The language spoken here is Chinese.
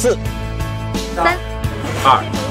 四三二